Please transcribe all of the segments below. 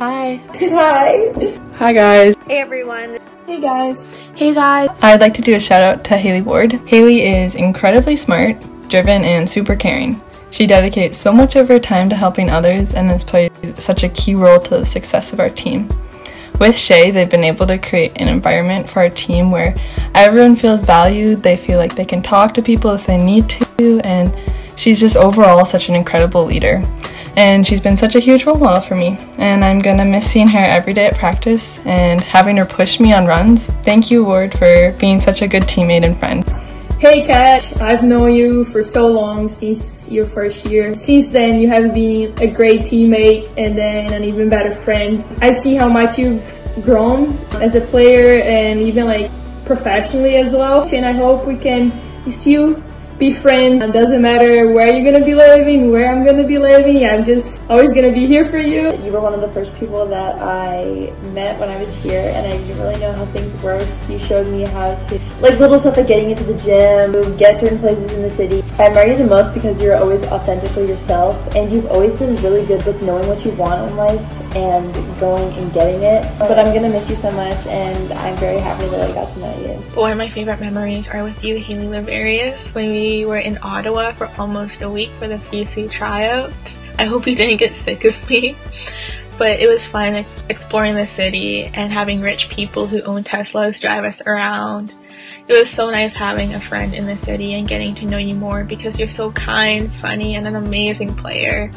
Hi. Hi. Hi guys. Hey everyone. Hey guys. Hey guys. I'd like to do a shout out to Haley Ward. Haley is incredibly smart, driven, and super caring. She dedicates so much of her time to helping others and has played such a key role to the success of our team. With Shay, they've been able to create an environment for our team where everyone feels valued, they feel like they can talk to people if they need to, and she's just overall such an incredible leader. And she's been such a huge role model for me, and I'm gonna miss seeing her every day at practice and having her push me on runs. Thank you, Ward, for being such a good teammate and friend. Hey Kat, I've known you for so long since your first year. Since then, you have been a great teammate and then an even better friend. I see how much you've grown as a player and even like professionally as well. And I hope we can still be friends. It doesn't matter where you're gonna be living, where I'm gonna be living. I'm just always gonna be here for you. You were one of the first people that I met when I was here and I didn't really know how things work. You showed me how to, like little stuff like getting into the gym, get certain places in the city. I admire you the most because you're always authentically yourself and you've always been really good with knowing what you want in life and going and getting it. But I'm gonna miss you so much and I'm very happy that I got to know you. One of my favorite memories are with you, Haley Laverius, when we we were in Ottawa for almost a week for the PC tryouts. I hope you didn't get sick of me. But it was fun ex- exploring the city and having rich people who own Teslas drive us around. It was so nice having a friend in the city and getting to know you more because you're so kind, funny, and an amazing player.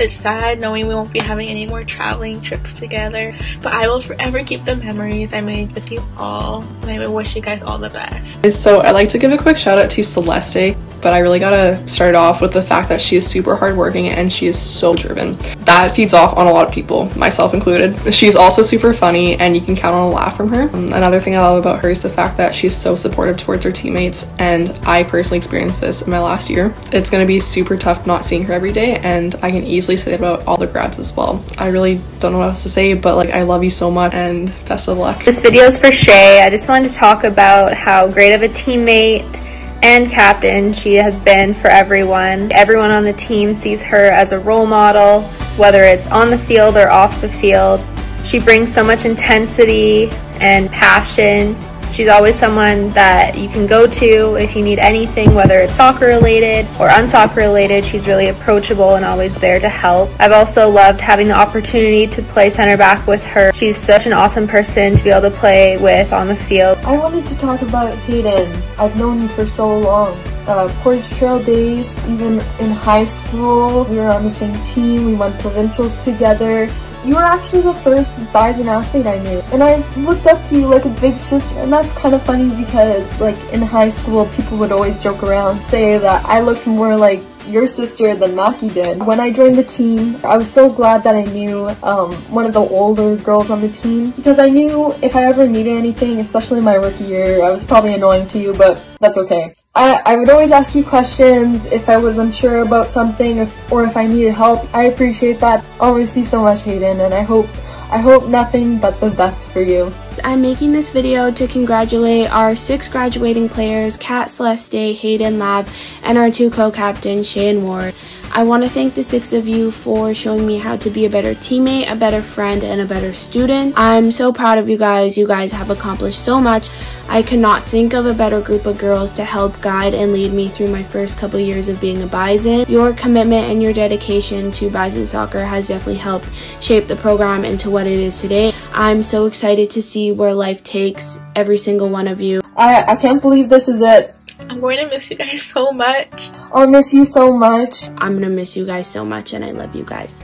It's sad knowing we won't be having any more traveling trips together, but I will forever keep the memories I made with you all, and I wish you guys all the best. So I'd like to give a quick shout out to Celeste, but I really gotta start off with the fact that she is super hardworking and she is so driven. That feeds off on a lot of people, myself included. She's also super funny and you can count on a laugh from her. Um, another thing I love about her is the fact that she's so supportive towards her teammates, and I personally experienced this in my last year. It's gonna be super tough not seeing her every day, and I can easily say that about all the grads as well. I really don't know what else to say, but like I love you so much and best of luck. This video is for Shay. I just wanted to talk about how great of a teammate and captain she has been for everyone. Everyone on the team sees her as a role model, whether it's on the field or off the field. She brings so much intensity and passion She's always someone that you can go to if you need anything, whether it's soccer related or unsoccer related. She's really approachable and always there to help. I've also loved having the opportunity to play center back with her. She's such an awesome person to be able to play with on the field. I wanted to talk about Hayden. I've known you for so long. Uh, Portage Trail days, even in high school, we were on the same team, we won provincials together. You were actually the first Bison athlete I knew, and I looked up to you like a big sister, and that's kind of funny because, like, in high school, people would always joke around, say that I looked more like your sister than Maki did. When I joined the team, I was so glad that I knew um, one of the older girls on the team because I knew if I ever needed anything, especially my rookie year, I was probably annoying to you, but that's okay. I, I would always ask you questions if I was unsure about something if, or if I needed help. I appreciate that. Always see so much, Hayden, and I hope I hope nothing but the best for you. I'm making this video to congratulate our six graduating players, Kat Celeste, Hayden Lab, and our two co-captains, Shane Ward. I want to thank the six of you for showing me how to be a better teammate, a better friend, and a better student. I'm so proud of you guys. You guys have accomplished so much. I cannot think of a better group of girls to help guide and lead me through my first couple years of being a Bison. Your commitment and your dedication to Bison soccer has definitely helped shape the program into what it is today. I'm so excited to see where life takes every single one of you. I, I can't believe this is it. I'm going to miss you guys so much. I'll miss you so much. I'm going to miss you guys so much and I love you guys.